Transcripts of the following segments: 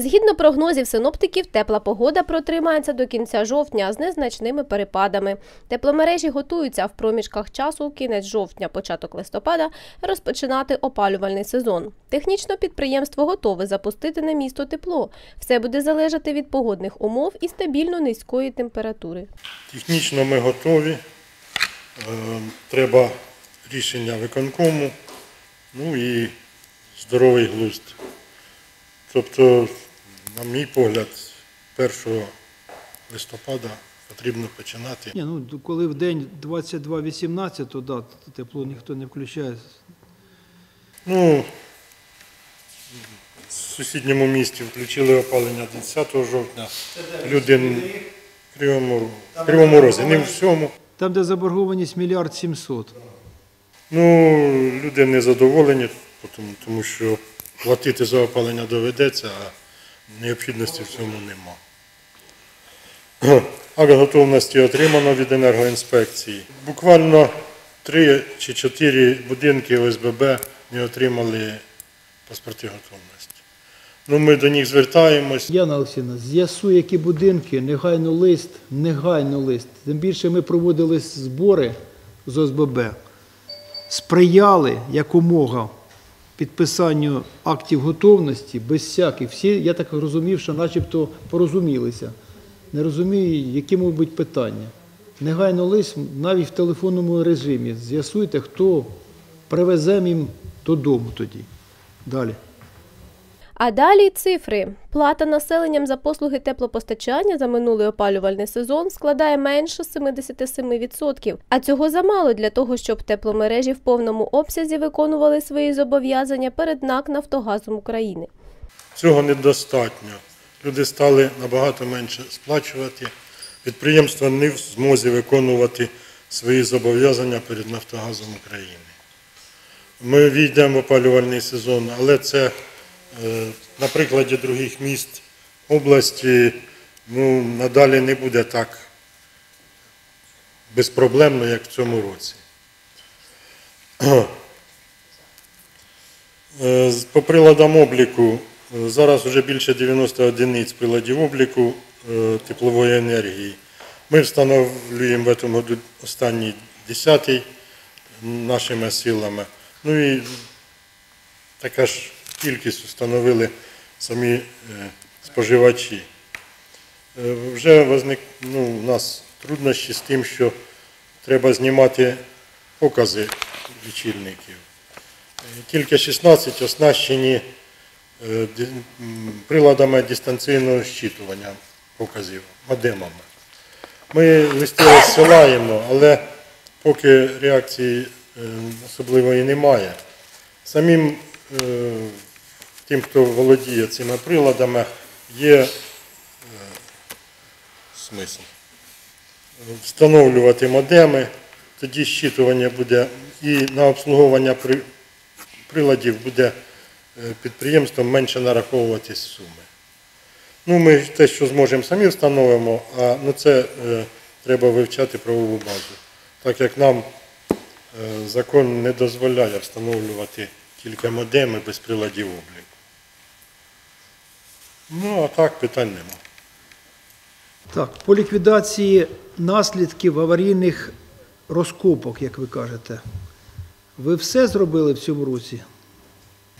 Згідно прогнозів синоптиків, тепла погода протримається до кінця жовтня з незначними перепадами. Тепломережі готуються в проміжках часу кінець жовтня, початок листопада розпочинати опалювальний сезон. Технічно підприємство готове запустити на місто тепло. Все буде залежати від погодних умов і стабільно низької температури. Технічно ми готові. Е, Треба рішення виконкому, ну і здоровий глузд. Тобто, на мій погляд, 1 листопада потрібно починати. Ні, ну коли в день 22-18, то да, тепло ніхто не включає. Ну, в сусідньому місті включили опалення 10 жовтня. Люди в Кривому, Кривому Розі, не в всьому. Там, де заборгованість мільярд сімсот. Ну, люди не задоволені, тому, тому що платити за опалення доведеться, а необхідності в цьому нема. Акт готовності отримано від енергоінспекції. Буквально три чи чотири будинки ОСББ не отримали паспорти готовності. Ну, ми до них звертаємось. Яна Олексійовна, з'ясуй, які будинки, негайно лист, негайно лист. Тим більше ми проводили збори з ОСББ, сприяли якомога підписанню актів готовності без всяких. Всі, я так розумів, що начебто порозумілися. Не розумію, які можуть бути питання. Негайно лист навіть в телефонному режимі. З'ясуйте, хто привезе їм додому тоді. Далі. А далі цифри. Плата населенням за послуги теплопостачання за минулий опалювальний сезон складає менше 77%. А цього замало для того, щоб тепломережі в повному обсязі виконували свої зобов'язання перед НАК Нафтогазом України. Цього недостатньо. Люди стали набагато менше сплачувати. Підприємства не в змозі виконувати свої зобов'язання перед Нафтогазом України. Ми війдемо опалювальний сезон, але це на прикладі других міст області ну, надалі не буде так безпроблемно, як в цьому році. Е, По приладам обліку е, зараз вже більше 90 одиниць приладів обліку е, теплової енергії. Ми встановлюємо в цьому году останній 10 нашими силами. Ну і така ж кількість встановили самі е, споживачі. Е, Вже возник, ну, у нас труднощі з тим, що треба знімати покази лічильників. Тільки 16 оснащені е, приладами дистанційного щитування показів, модемами. Ми листи розсилаємо, але поки реакції е, особливої немає. Самим е, тим, хто володіє цими приладами, є е, смисл встановлювати модеми, тоді щитування буде і на обслуговування приладів буде е, підприємством менше нараховуватись суми. Ну, ми те, що зможемо, самі встановимо, а ну, це е, треба вивчати правову базу. Так як нам е, закон не дозволяє встановлювати тільки модеми без приладів обліку. Ну, а так питань нема. Так, по ліквідації наслідків аварійних розкопок, як ви кажете. Ви все зробили в цьому році?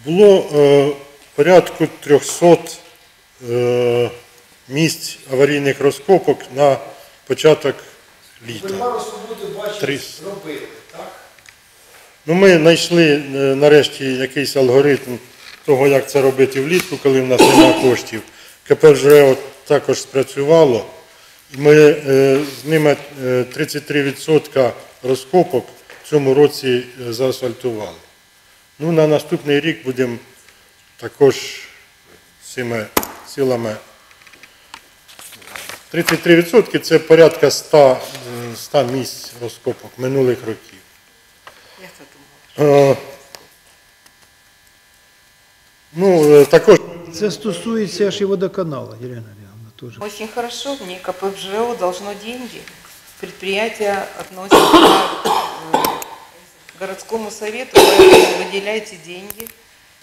Було е, порядку 300 е, місць аварійних розкопок на початок літа. Три. зробили, так? Ну, ми знайшли е, нарешті якийсь алгоритм того, як це робити влітку, коли в нас немає коштів. КП «ЖРЕО» також спрацювало. Ми е, з ними е, 33% розкопок в цьому році е, заасфальтували. Ну, на наступний рік будемо також цими силами. 33% це порядка 100, е, 100 місць розкопок минулих років. Я це думала. також Це стосується ж і водоканалу, Ірина Леонідовна, теж. Очень хорошо, мне КПЖО должно деньги. Предприятие относится к э, городскому совету, поэтому выделяйте деньги.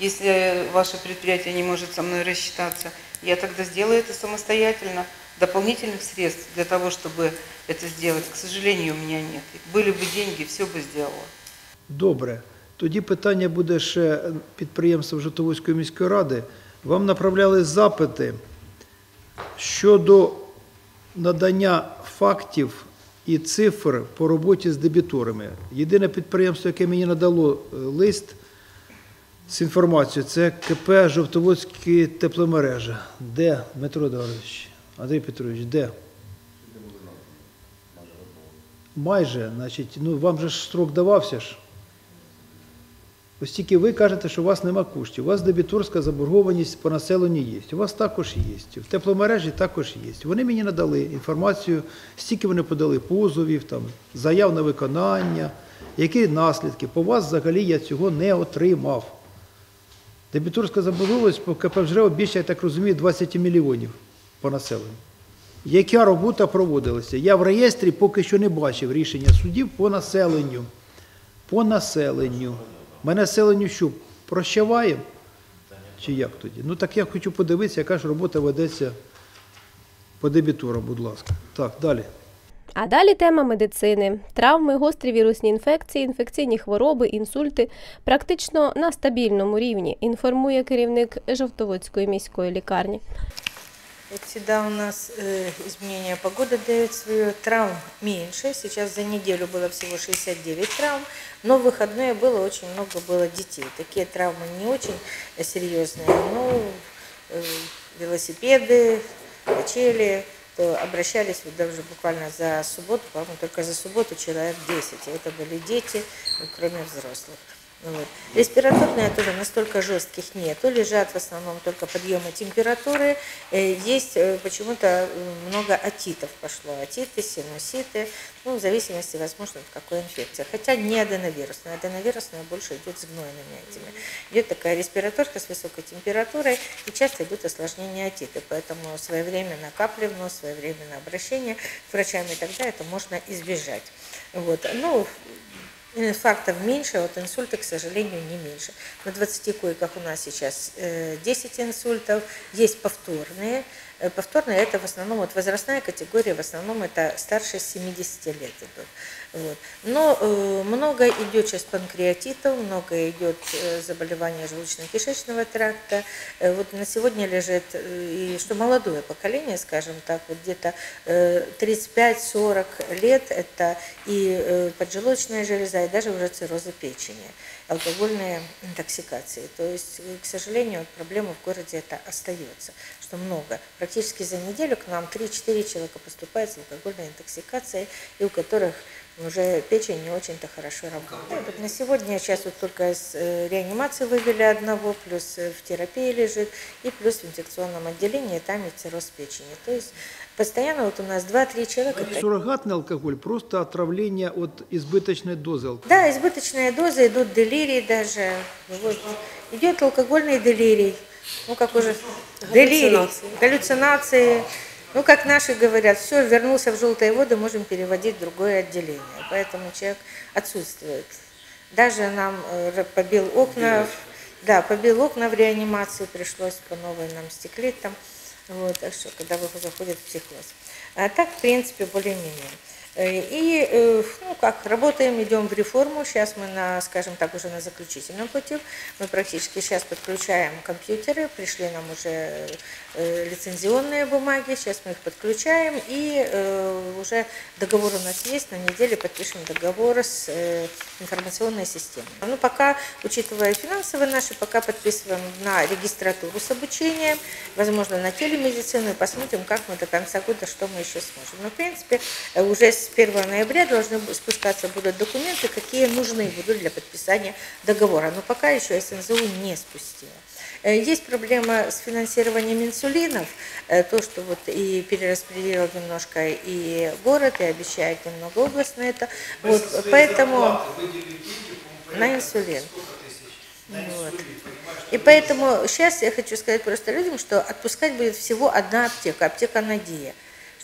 Если ваше предприятие не может со мной рассчитаться, Я тогда сделаю это самостоятельно. Дополнительных средств для того, чтобы это сделать, к сожалению, у меня нет. Были бы деньги, все бы сделала. Добре. Тоді питання буде ще підприємства Житомирської міської ради. Вам направляли запити щодо надання фактів і цифр по роботі з дебіторами. Єдине підприємство, яке мені надало е, лист з інформацією, це КП Жовтоводські тепломережа. Де, Дмитро Едуардович? Андрій Петрович, де? Майже, значить, ну вам же ж строк давався ж. Ось тільки ви кажете, що у вас нема коштів. У вас дебіторська заборгованість по населенню є. У вас також є. В тепломережі також є. Вони мені надали інформацію, стільки вони подали позовів, там, заяв на виконання, які наслідки. По вас взагалі я цього не отримав. Дебіторська заборгованість по КП більше, я так розумію, 20 мільйонів по населенню. Яка робота проводилася? Я в реєстрі поки що не бачив рішення судів по населенню. По населенню. Ми населенню що, прощаваємо? Чи як тоді? Ну так я хочу подивитися, яка ж робота ведеться по дебіторам, будь ласка. Так, далі. А далі тема медицини: травми, гострі вірусні інфекції, інфекційні хвороби, інсульти практично на стабільному рівні, інформує керівник Жовтоводської міської лікарні. Вот всегда у нас э, изменение погоды дает свое. Травм меньше. Сейчас за неделю было всего 69 травм. Но в выходные было очень много было детей. Такие травмы не очень э, серьезные. Но э, велосипеды, качели, то обращались вот даже буквально за субботу, по-моему, только за субботу человек 10. И это были дети, ну, кроме взрослых. Вот. Респираторные тоже настолько жестких нету, лежат в основном только подъемы температуры. Э, Есть э, почему-то э, много атитов пошло, атиты, синуситы, ну, в зависимости, возможно, от какой инфекции. Хотя не аденовирусная, аденовирусная больше идет с гнойными этими. Идет такая респираторка с высокой температурой, и часто идут осложнения атиты, поэтому своевременно капли своевременно обращение к врачам, и тогда это можно избежать. Вот. Ну, Инфарктов меньше, а вот инсульты, к сожалению, не меньше. На 20 койках у нас сейчас э, 10 инсультов, есть повторные. Э, Повторные это в основном, вот возрастная категория, в основном это старше 70 лет идут. Вот. Но э, много идет сейчас панкреатитов, много идет э, заболевания желудочно-кишечного тракта. Э, вот на сегодня лежит, э, и что молодое поколение, скажем так, вот где-то э, 35-40 лет, это и э, поджелудочная железа, и даже уже циррозы печени, алкогольные интоксикации. То есть, э, к сожалению, проблема в городе это остается, что много. Практически за неделю к нам 3-4 человека поступают с алкогольной интоксикацией, и у которых уже печень не очень-то хорошо работает. Вот на сегодня сейчас вот только из э, реанимации вывели одного, плюс э, в терапии лежит, и плюс в инфекционном отделении там и цирроз печени. То есть постоянно вот у нас 2-3 человека. Суррогатний алкоголь просто отравлення от избыточной дози алкоголя. Да, избыточные дозы, идут делирии даже. Вот. Идет алкогольный делирий. Ну, как уже делирий, галлюцинации. Ну, как наши говорят, все, вернулся в желтые воды, можем переводить в другое отделение. Поэтому человек отсутствует. Даже нам э, побил окна, да, побил окна в реанимации, пришлось по новой нам стеклить там. Вот, так что, когда заходит в психоз. А так, в принципе, более-менее. Э, И, э, ну как, работаем, идем в реформу. Сейчас мы, на, скажем так, уже на заключительном пути. Мы практически сейчас подключаем компьютеры. Пришли нам уже лицензионные бумаги. Сейчас мы их подключаем. И э, уже договор у нас есть. На неделе подпишем договор с э, информационной системой. Ну, пока, учитывая финансовые наши, пока подписываем на регистратуру с обучением, возможно, на телемедицину. И посмотрим, как мы до конца года, что мы еще сможем. Но, в принципе, э, уже с 1 ноября должны спускаться будут документы, какие нужны будут для подписания договора. Но пока еще СНЗУ не спустила. Э, Есть проблема с финансированием инсулинов, э, то, что вот и перераспределил немножко и город, и обещает немного область на это. Вот, поэтому на инсулин. Вот. И поэтому сейчас я хочу сказать просто людям, что отпускать будет всего одна аптека, аптека Надия.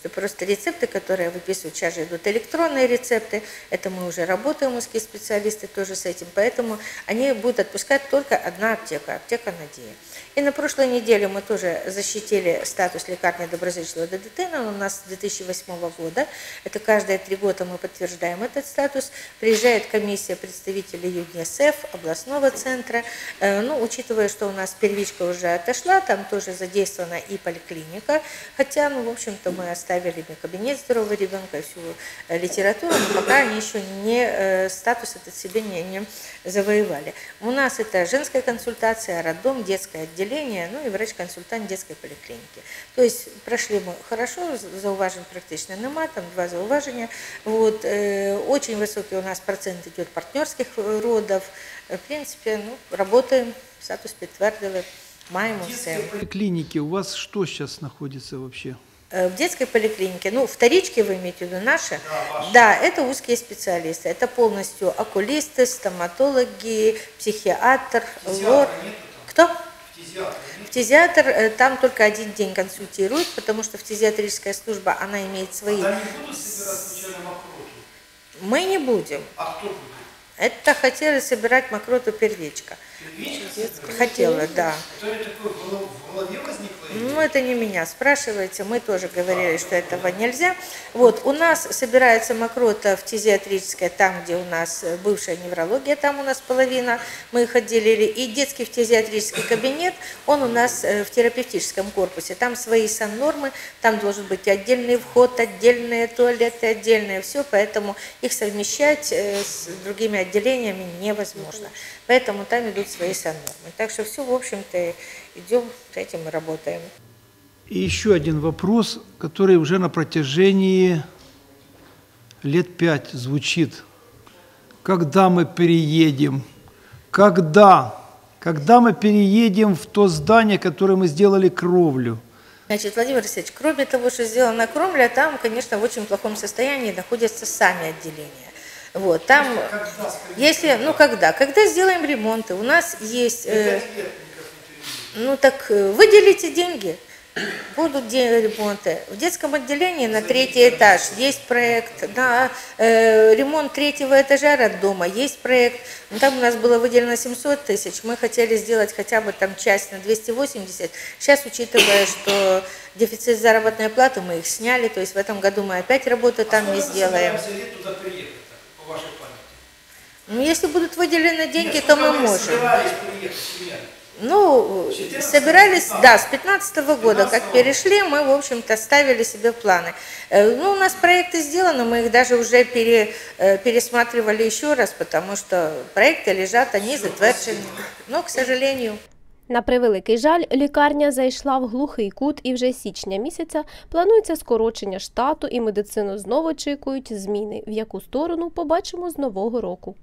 Что просто рецепты, которые выписывают, сейчас же идут электронные рецепты, это мы уже работаем, узкие специалисты тоже с этим, поэтому они будут отпускать только одна аптека, аптека «Надея». И на прошлой неделе мы тоже защитили статус лекарни доброзычного ДДТ, но у нас с 2008 года, это каждые три года мы подтверждаем этот статус, приезжает комиссия представителей ЮНИСЕФ, областного центра, Э, ну, учитывая, что у нас первичка уже отошла, там тоже задействована и поликлиника, хотя, ну, в общем-то, мы оставили и кабинет здорового ребенка, всю э, литературу, но пока они еще не, э, статус этот себе не, не завоевали. У нас это женская консультация, роддом, детское отделение, ну и врач-консультант детской поликлиники. То есть прошли мы хорошо, зауважен практично нема, там два зауважения. Вот, э, очень высокий у нас процент идет партнерских родов. В принципе, ну, работаем, статус підтвердили, маємо все. В клинике у вас что сейчас находится вообще? Э, В детской поликлинике, ну, вторички вы имеете в виду наши? Да, это узкие специалисты. Это полностью окулисты, стоматологи, психиатр, лор. Кто? Фтизиатр э, там только один день консультирует, потому что фтизиатрическая служба, она имеет свои... Мы не будем. Это хотели собирать мокроту первичка. Хотела, да. Ну, это не меня спрашиваете, мы тоже говорили, что этого нельзя. Вот, у нас собирается мокрота фтизиатрическая, там, где у нас э, бывшая неврология, там у нас половина, мы их отделили, и детский фтизиатрический кабинет, он у нас э, в терапевтическом корпусе, там свои саннормы, там должен быть отдельный вход, отдельные туалеты, отдельное все, поэтому их совмещать э, с другими отделениями невозможно. Поэтому там идут свои саннормы. Так что все, в общем-то, идем, с этим и работаем. И еще один вопрос, который уже на протяжении лет пять звучит. Когда мы переедем? Когда? Когда мы переедем в то здание, которое мы сделали кровлю? Значит, Владимир Алексеевич, кроме того, что сделано кромля, там, конечно, в очень плохом состоянии находятся сами отделения. Вот, там, если, ну когда? Когда сделаем ремонты, у нас есть, э, ну так э, выделите деньги, будут ремонты. В детском отделении на третий этаж есть проект, на э, ремонт третьего этажа роддома есть проект. Ну, там у нас было выделено 700 тысяч, мы хотели сделать хотя бы там часть на 280. Сейчас, учитывая, что дефицит заработной платы, мы их сняли, то есть в этом году мы опять работу там не сделаем. Ну, если будут выделены деньги, то мы можем. приехать? Ну, собирались, да, с 15 года, как перешли, мы, в общем-то, ставили себе планы. Э, Ну, у нас проекты сделаны, мы их даже уже пере, э, пересматривали еще раз, потому что проекты лежат, они затверджены. Но, к сожалению, На превеликий жаль, лікарня зайшла в глухий кут і вже з січня місяця планується скорочення штату і медицину знову очікують зміни, в яку сторону побачимо з нового року.